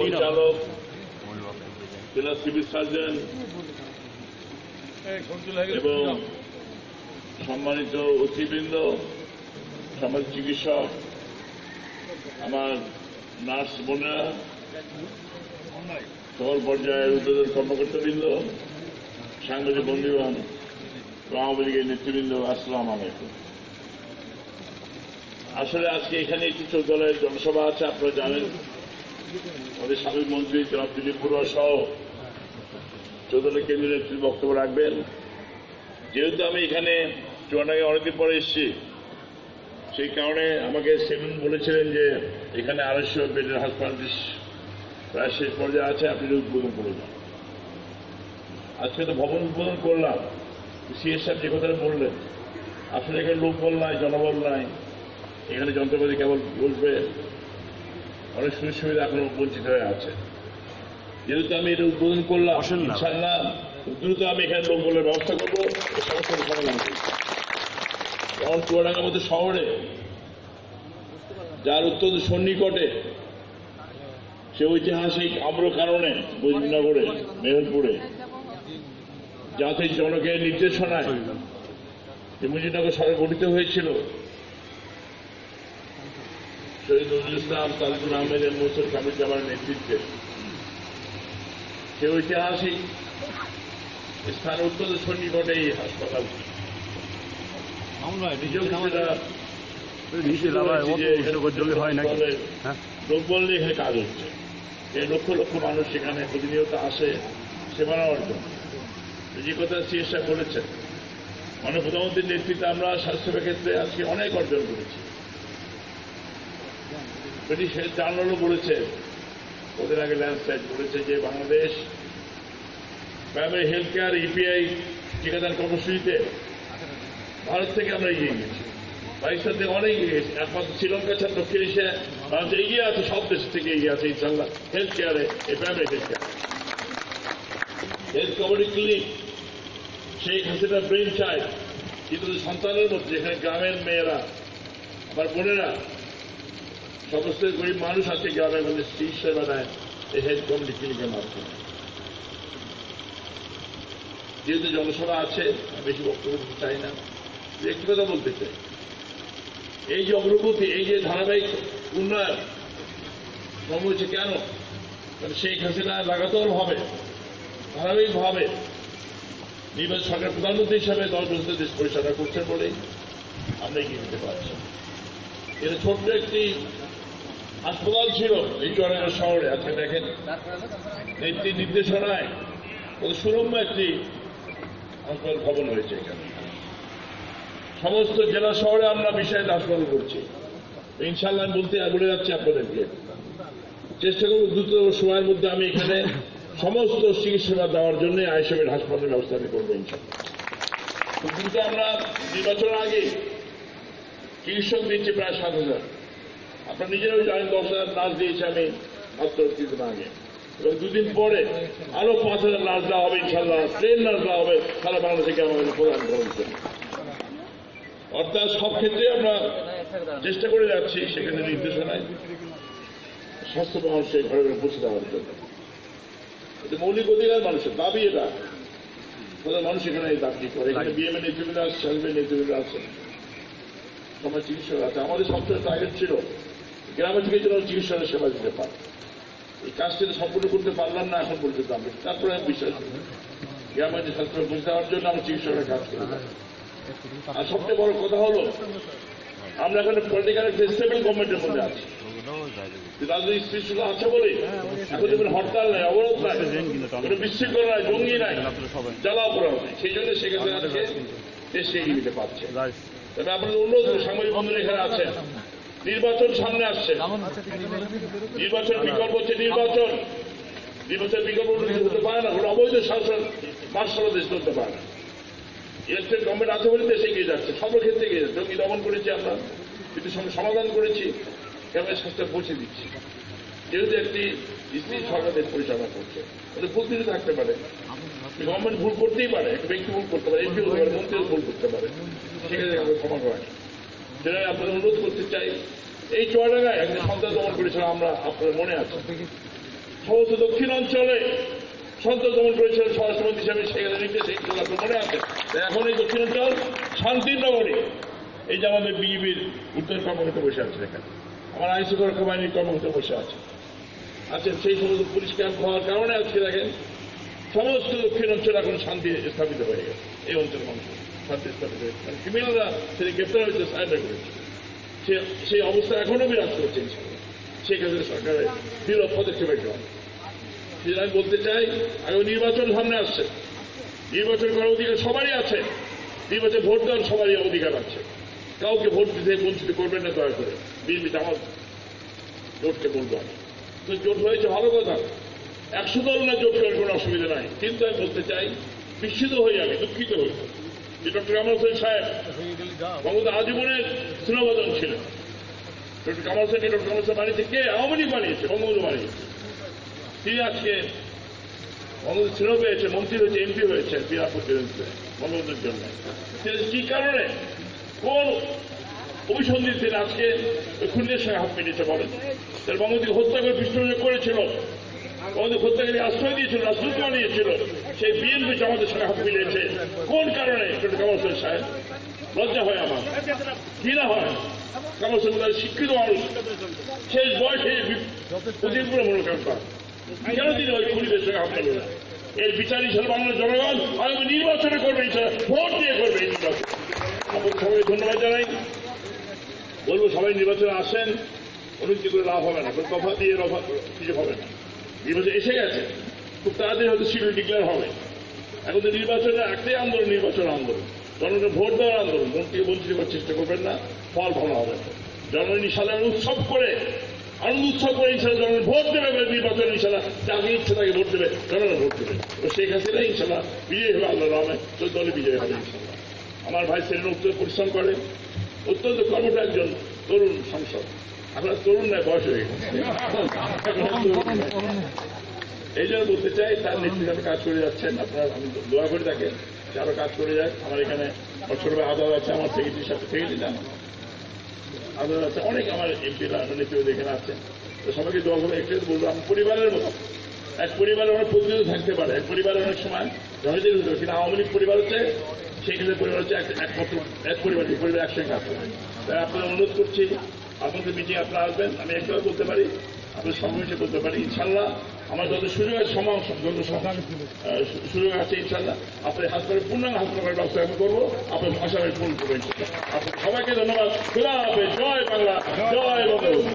পরিচালক জেলা civil surgeon এবং সম্মানিত অতিবৃন্দ সমাজ চিকিৎসক, আমার নার্স বোনেরা, সকল পর্যায়ের উদ্যোগের কর্মকর্তাবৃন্দ, সাংবাদিক বন্ধুগণ আওয়ামী লীগের নেতৃবৃন্দ, আসসালাম আলাইকুম। আসলে আজকে এখানে একটি চোদ্দ দলের জনসভা আছে, আপনারা জানেন। আমাদের সাবেক মন্ত্রী জনাব দিলীপ বড়ুয়া সহ চোদ্দ দলের কেন্দ্রীয় নেতৃত্ব বক্তব্য রাখবেন। যেহেতু আমি এখানে চুয়াডাঙ্গে অনেকদিন পরে এসেছি। সেই কারণে আমাকে সেদিন বলেছিলেন যে এখানে আড়াইশো বেডের হাসপাতালটি প্রায় শেষ পর্যায়ে আছে আপনি উদ্বোধন করে যান আজকে তো ভবন উদ্বোধন করলাম। সিএস সাহেব যে কথাটা বললেন আসলে এখানে লোকবল নাই জনবল নাই। এখানে যন্ত্রপাতি কেবল বসবে অনেক সুযোগ সুবিধা এখনও বঞ্চিত হয়ে আছে। যেহেতু আমি এটা উদ্বোধন করলাম ইনশাল্লাহ দ্রুত আমি এখানে লোকবলের ব্যবস্থা করব করব যেমন চুয়াডাঙ্গার মধ্যে শহরে, যার অত্যন্ত সন্নিকটে, সে ঐতিহাসিক আম্র কারণে মুজিবনগরে মেহেরপুরে যাতে জনকের নির্দেশনায় যে মুজিবনগর সরকার গঠিত হয়েছিল। শহীদ নজরুল ইসলাম তাজুল আহমেদ এবং মোসর কামিল জামার নেতৃত্বে সে ঐতিহাসিক স্থান অত্যন্ত সন্নিকটে এই হাসপাতাল নিজেও কিছুটা হয় নাকি? হ্যাঁ? লোক বললে এখানে কাজ হচ্ছে। এই লক্ষ লক্ষ মানুষ সেখানে প্রতিনিয়ত আসে সেবা নেওয়ার জন্য। যে কথা চিকিৎসা বলেছেন মাননীয় প্রধানমন্ত্রীর নেতৃত্বে আমরা স্বাস্থ্যসেবা ক্ষেত্রে আজকে অনেক অর্জন করেছি। ব্রিটিশ জার্নালও বলেছে ওদের আগে ল্যান্ডস্লাইড বলেছে যে Bangladesh primary health care EPI টিকাদান কর্মসূচিতে ভারত থেকে আমরা এগিয়ে গেছি। পাকিস্তান থেকে অনেক এগিয়ে গেছি। একমাত্র শ্রীলঙ্কা ছাড়া দক্ষিণ এশিয়া ভারত এগিয়ে আছে, সব দেশ থেকে এগিয়ে আছে ইনশাল্লাহ হেলথ কেয়ারে এই primary health care health community clinic Sheikh Hasina brain child কিন্তু সন্তানের মধ্যে, যেখানে গ্রামের মেয়েরা, আমার বোনেরা, সমস্ত গরিব মানুষ আছে গ্রামের মধ্যে চিকিৎসা সেবা এই হেলথ কমিউনিটি ক্লিনিকের মাধ্যমে। যেহেতু জনসভা আছে বেশি বক্তব্য চাই না। একটি কথা বলতে চাই। এই যে অগ্রগতি, এই যে ধারাবাহিক উন্নয়ন কম হয়েছে কেন? শেখ হাসিনা লাগাতার ভাবে ধারাবাহিকভাবে নির্বাচন সরকার প্রধানমন্ত্রী হিসাবে বছর দেশ পরিচালনা করছেন বলেই আমরা এগিয়ে নিতে পারছি। এটা ছোট্ট একটি হাসপাতাল ছিল এই চুয়াডাঙ্গা শহরে, আজকে দেখেন নেত্রী নির্দেশনায় সুরম্য একটি হাসপাতাল ভবন হয়েছে এখানে। সমস্ত জেলা শহরে আমরা বিষয়ে হাসপাতাল করছি। ইনশাল্লাহ আমি বলতে বলে যাচ্ছি আপনাদেরকে। চেষ্টা করব দ্রুত সময়ের মধ্যে আমি এখানে সমস্ত চিকিৎসা দেওয়ার জন্য আইসবের হাসপাতালের ব্যবস্থা আমি করব ইনশাল্লাহ আমরা নির্বাচনের আগে চিকিৎসক দিচ্ছি প্রায় সাত হাজার। আপনারা নিজেরাও জানেন দশ হাজার নার্স দিয়েছি আমি মাত্র আগে। এবং দুদিন পরে আরও পাঁচ হাজার নার্স দেওয়া হবে ইনশাল্লাহ ট্রেন নার্স দেওয়া হবে সারা বাংলাদেশকে আমাদের প্রদান করার জন্য অর্থাৎ সব ক্ষেত্রে আমরা চেষ্টা করে যাচ্ছি সেখানে নির্দেশনায়। স্বাস্থ্য মানুষের ঘরে ঘরে পৌঁছে দেওয়ার জন্য। এটা মৌলিক অধিকার মানুষের দাবি এটা। সাধারণ মানুষ এখানে এই দাবি করে। এখানে বিএমএ নেতৃবৃন্দ আসছে সাহেবের নেতৃবৃন্দ আছে। সবাই চিকিৎসক আছে। আমাদের সবচেয়ে টার্গেট ছিল গ্রামে থেকে যেন চিকিৎসকের সেবা দিতে পারে। এই কাজটি তো সম্পূর্ণ করতে পারলাম না এখন পর্যন্ত আমি তারপরে আমি বিশ্বাস করি। গ্রামে যে স্বাস্থ্য বুঝতে দেওয়ার জন্য আমরা চিকিৎসকের কাজ করি। আর সবচেয়ে বড় কথা হলো আমরা এখানে পলিটিক্যাল একটা স্টেবল গভর্নমেন্টের মধ্যে আছি। রাজনৈতিক আছে বলে এখন যেমন হরতাল নাই অবরোধ নাই কোনো বিশৃঙ্খলা নাই জঙ্গি নাই জ্বালা পোড়া নাই সেই জন্য সেক্ষেত্রে আজকে দেশকে এগিয়ে নিতে পারছে। তবে আপনাদের অনুরোধ সাংবাদিক বন্ধুরা এখানে আছেন নির্বাচন সামনে আসছে। নির্বাচন বিকল্প হচ্ছে নির্বাচন। নির্বাচন বিকল্প হতে পারে না কোনো অবৈধ শাসন মার্শাল দেশ চলতে পারে না। ইলেকট্রিক গভর্নমেন্ট আছে বলে দেশে এগিয়ে যাচ্ছে। সর্বক্ষেত্রে এগিয়ে যাচ্ছে। জঙ্গি দমন করেছি আমরা। কিন্তু সমাধান করেছি। কেমন শাস্তি পৌঁছে দিচ্ছি? যেহেতু একটি স্ত্রী সরকার দেশ পরিচালনা করছে। ওদের ভুল কিছু থাকতে পারে। গভর্নমেন্ট ভুল করতেই পারে। একটা ব্যক্তি ভুল করতে পারে এমপি হতে পারে মন্ত্রীও ভুল করতে পারে। সেক্ষেত্রে আমাদের ক্ষমা করেন যেটা আপনাদের অনুরোধ করতে চাই, এই চুয়াডাঙ্গায় একটা সন্ত্রাস দমন করেছিলাম আমরা, আপনাদের মনে আছে। সমস্ত দক্ষিণ অঞ্চলে সন্ত্রাস দমন করেছিলেন স্বরাষ্ট্রমন্ত্রী হিসাবে, সেখানে নির্দেশে আপনার মনে আছে? এখন এই দক্ষিণ অঞ্চল শান্তির নগরী এই যে আমাদের বিজেপির উত্তর কর্মকর্তা বসে আছে এখানে। আমার আইন সুরক্ষা বাহিনীর কর্মকর্তা বসে আছে। আছেন সেই সমস্ত ক্যাম্প হওয়ার কারণে আজকে দেখেন, সমস্ত দক্ষিণ অঞ্চল এখন শান্তি স্থাপিত হয়ে গেছে। এই অঞ্চল মানুষ শান্তি স্থাপিত হয়েছে কারণ ক্রিমিনালরা সেটা গ্রেপ্তার হয়েছে সারেন্ডার করেছে। সে, সেই অবস্থা এখনও বিরাজ করছে। সেক্ষেত্রে সরকারের দৃঢ় পদক্ষেপের জন্য। আমি বলতে চাই, আগামী নির্বাচন সামনে আসছে। নির্বাচন করার অধিকার সবারই আছে। নির্বাচনে ভোট দেওয়ার সবারই অধিকার আছে। কাউকে ভোট দিতে, বঞ্চিত করবেন না দয়া করে। বিএনপি আমার জোটকে বলব আমি। তো জোট হয়েছে ভালো কথা। একশো দল না জোট করার কোনো অসুবিধা নাই। কিন্তু আমি বলতে চাই, বিস্মিত হয়ে যাবে দুঃখিত হই। যে ডক্টর কামাল হোসেন সাহেব বঙ্গবন্ধু আজীবনের স্নেহবাদন ছিলেন। ডক্টর কামাল হোসেনকে ডক্টর কামাল হোসেন বানিয়েছে কে? আওয়ামী লীগ বানিয়েছে, বঙ্গবন্ধু বানিয়েছে। তিনি আজকে বঙ্গবন্ধু স্নেহ পেয়েছে মন্ত্রী হয়েছে এমপি হয়েছে বিরাপুর বঙ্গবন্ধুর জন্য সে কি কারণে কোন অভিসন্ধি তিনি আজকে খুনের সঙ্গে হাত মিলিয়েছে বলেন তার বঙ্গবন্ধুকে হত্যা করে পৃষ্ঠপোষক করেছিল বঙ্গবন্ধু হত্যাকারী আশ্রয় দিয়েছিল রাজনীতি বানিয়েছিল সেই বিএনপি জামাতের সঙ্গে হাত মিলিয়েছে কোন কারণে ডক্টর কামাল সাহেব লজ্জা হয় আমার ঘৃণা হয় কামাল হোসেন শিক্ষিত মানুষ শেষ বয়সে অতিপুরে মনোকাঙ্ক্ষা কেন ওই সঙ্গে হাত এর বিচার হিসেবে বাংলার জনগণ আগামী নির্বাচনে করবে ভোট দিয়ে করবে সবাই ধন্যবাদ জানাই। বলব, সবাই নির্বাচনে আসেন অনুমতি করে লাভ হবে না দফা দিয়ে কিছু হবে না। নির্বাচন এসে গেছে। খুব তাড়াতাড়ি হয়তো হবে। এখন তো নির্বাচনের একটাই আন্দোলন, নির্বাচন আন্দোলন। জনগণের ভোট দেওয়ার আন্দোলন। থেকে বঞ্চিত চেষ্টা করবেন না, ফল ভালো হবে না। জনগণ ইনশাল্লাহ উৎসব করে উৎসব করে ইনশাল্লাহ জনগণ ভোট দেবে এবার ইনশাল্লাহ যাকে ইচ্ছে তাকে ভোট দেবে জনগণ ভোট দেবে। তো শেখ হাসিনা ইনশাল্লাহ বিজয়ী হবে আল্লাহ রহমে তো দলে বিজয়ী হবে ইনশাল্লাহ। আমার ভাই সেদিন অত্যন্ত পরিশ্রম করে, অত্যন্ত কর্মঠ একজন তরুণ সংসদ। আর তরুণ নয়, বয়স হয়ে গেছে। এই জন্য বলতে চাই, তার নেতৃত্বে কাজ করে যাচ্ছেন আপনারা আমি দোয়া করে তাকে আরও কাজ করে যাক। আমার এখানে ছোট আদালত আছে, আমার সেক্রেটারির সাথে সেক্রেটারি না আদালত আছে অনেক আমার এমপিরা নেতৃত্ব এখানে আছেন তো সবাইকে দোয়া করে একটু বলব আমার পরিবারের মতো। এক পরিবারে অনেক প্রতিনিধি থাকতে পারে এক পরিবারে অনেক সময় ঝড়িতে হতে পারে কিন্তু আওয়ামী লীগ পরিবার হচ্ছে সেক্ষেত্রে পরিবার হচ্ছে এক- একমাত্র এক পরিবার এই পরিবার একসঙ্গে আসবে তাই আপনারা অনুরোধ করছি আপনাদের মিটিং আপনারা আসবেন আমি একটা বলতে পারি আপনার সমাবেশে বলতে পারি ইনশাল্লাহ আমার যত সুযোগ সমাজ যত সুযোগ আছে ইনশাল্লাহ আপনার হাসপাতালে পূর্ণাঙ্গ হাসপাতালের ব্যবস্থা আমি করব। আপনার আশা আমি পূরণ করব ইনশাল্লাহ আপনার সবাইকে ধন্যবাদ। খুদা হাফেজ। জয় বাংলা। জয় বঙ্গবন্ধু।